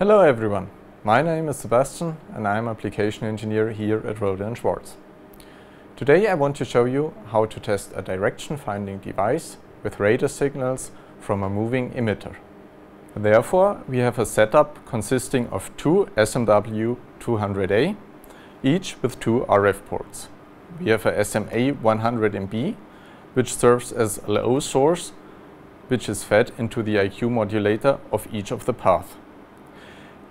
Hello everyone, my name is Sebastian and I am application engineer here at Rohde & Schwarz. Today I want to show you how to test a direction finding device with radar signals from a moving emitter. Therefore, we have a setup consisting of two SMW200A, each with two RF ports. We have a SMA100MB, which serves as a LO source, which is fed into the IQ modulator of each of the paths.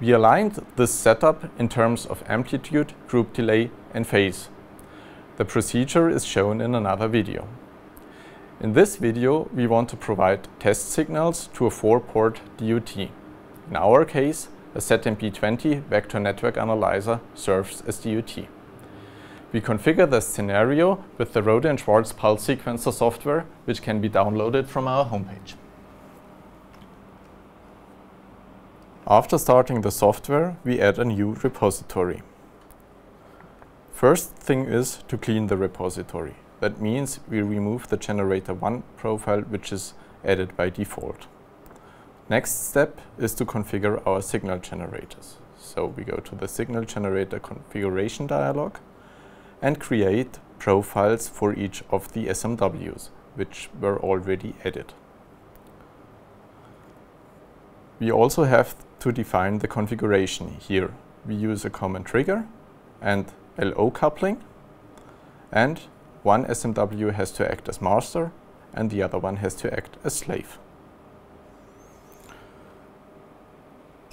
We aligned this setup in terms of amplitude, group delay and phase. The procedure is shown in another video. In this video, we want to provide test signals to a 4-port DUT. In our case, a ZNB20 vector network analyzer serves as DUT. We configure the scenario with the Rohde & Schwarz Pulse Sequencer software, which can be downloaded from our homepage. After starting the software, we add a new repository. First thing is to clean the repository. That means we remove the generator 1 profile which is added by default. Next step is to configure our signal generators. So we go to the signal generator configuration dialog and create profiles for each of the SMWs, which were already added. We also have to define the configuration here. We use a common trigger and LO coupling and one SMW has to act as master and the other one has to act as slave.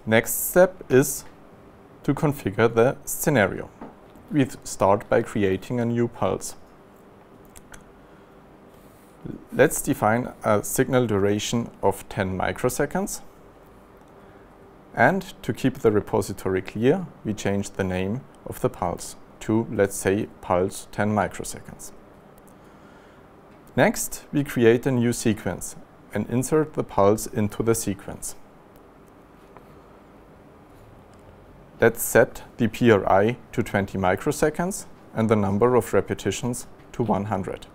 Next step is to configure the scenario. We start by creating a new pulse. Let's define a signal duration of 10 microseconds. And to keep the repository clear, we change the name of the pulse to, let's say, pulse 10 microseconds. Next, we create a new sequence and insert the pulse into the sequence. Let's set the PRI to 20 microseconds and the number of repetitions to 100.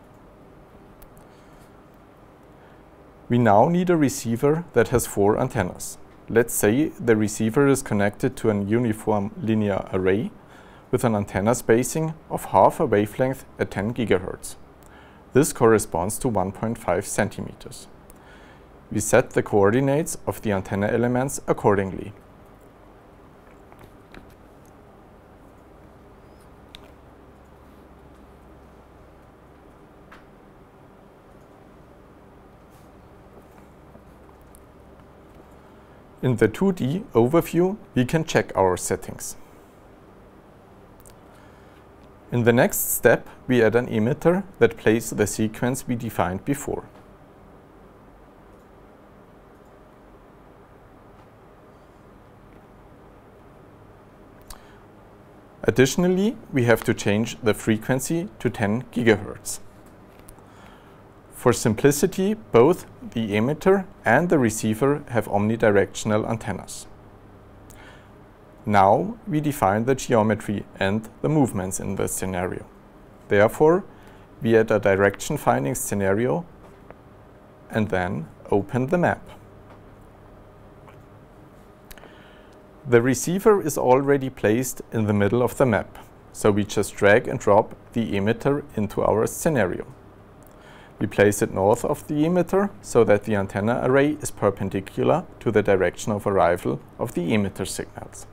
We now need a receiver that has four antennas. Let's say the receiver is connected to an uniform linear array with an antenna spacing of half a wavelength at 10 GHz. This corresponds to 1.5 centimeters. We set the coordinates of the antenna elements accordingly. In the 2D overview, we can check our settings. In the next step, we add an emitter that plays the sequence we defined before. Additionally, we have to change the frequency to 10 GHz. For simplicity, both the emitter and the receiver have omnidirectional antennas. Now we define the geometry and the movements in the scenario. Therefore, we add a direction finding scenario and then open the map. The receiver is already placed in the middle of the map, so we just drag and drop the emitter into our scenario. We place it north of the emitter so that the antenna array is perpendicular to the direction of arrival of the emitter signals.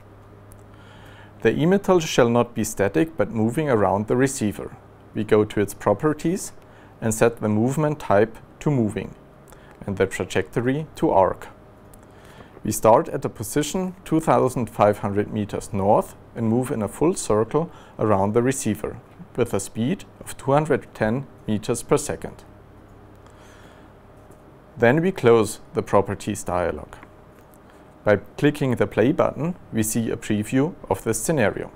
The emitter shall not be static but moving around the receiver. We go to its properties and set the movement type to moving and the trajectory to arc. We start at a position 2500 meters north and move in a full circle around the receiver with a speed of 210 meters per second. Then we close the properties dialog. By clicking the play button, we see a preview of this scenario.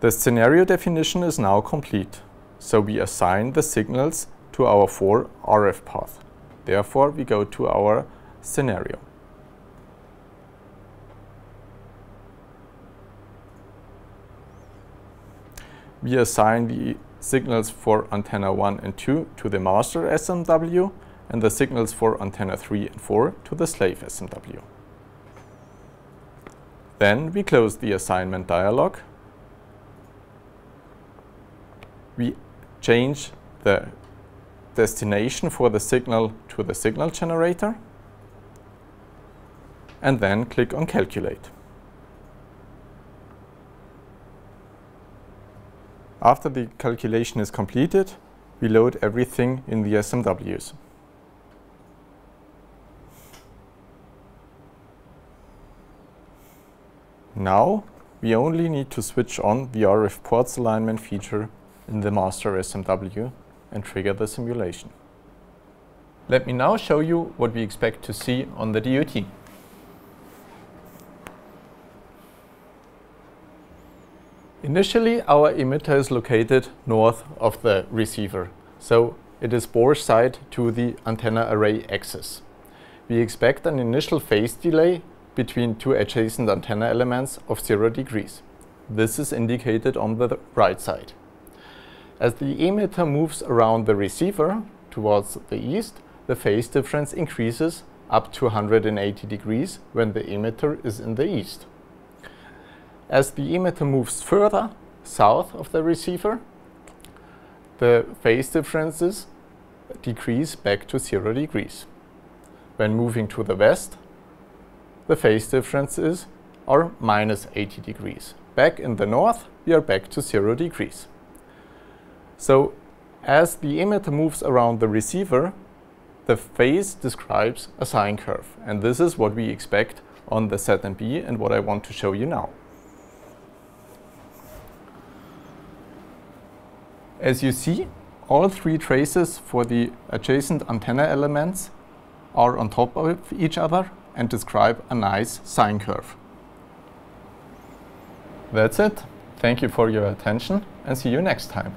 The scenario definition is now complete, so we assign the signals to our four RF path. Therefore, we go to our scenario. We assign the signals for antenna 1 and 2 to the master SMW and the signals for antenna 3 and 4 to the slave SMW. Then we close the assignment dialog. We change the destination for the signal to the signal generator and then click on Calculate. After the calculation is completed, we load everything in the SMWs. Now, we only need to switch on the RF ports alignment feature in the master SMW and trigger the simulation. Let me now show you what we expect to see on the DUT. Initially, our emitter is located north of the receiver, so it is boresight to the antenna array axis. We expect an initial phase delay between two adjacent antenna elements of 0 degrees. This is indicated on the right side. As the emitter moves around the receiver towards the east, the phase difference increases up to 180 degrees when the emitter is in the east. As the emitter moves further south of the receiver, the phase differences decrease back to 0 degrees. When moving to the west, the phase differences are minus 80 degrees. Back in the north, we are back to 0 degrees. So as the emitter moves around the receiver, the phase describes a sine curve. And this is what we expect on the ZNB and what I want to show you now. As you see, all three traces for the adjacent antenna elements are on top of each other and describe a nice sine curve. That's it. Thank you for your attention and see you next time.